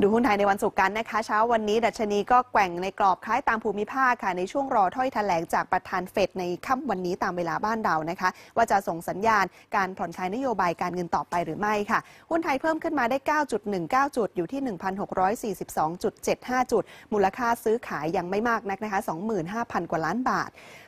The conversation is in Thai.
ดูหุ้นไทยในวันศุกร์กันนะคะเช้าวันนี้ ดัชนีก็แกว่งในกรอบคล้ายตามภูมิภาคค่ะ ในช่วงรอถ้อยแถลงจากประธานเฟดในค่ำวันนี้ตามเวลาบ้านเรานะคะ ว่าจะส่งสัญญาณการผ่อนคลายนโยบายการเงินต่อไปหรือไม่ค่ะ หุ้นไทยเพิ่มขึ้นมาได้ 9.19 จุดอยู่ที่ 1,642.75 จุด มูลค่าซื้อขายยังไม่มากนักนะคะ 25,000 กว่าล้านบาท